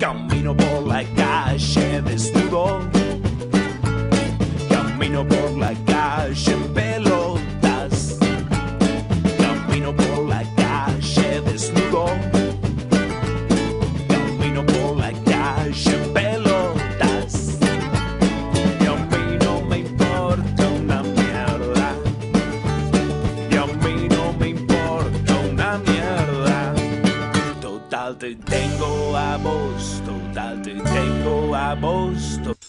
Camino por la calle desnudo. Camino por la calle en pelotas. dal tengo a posto, dal tengo a posto.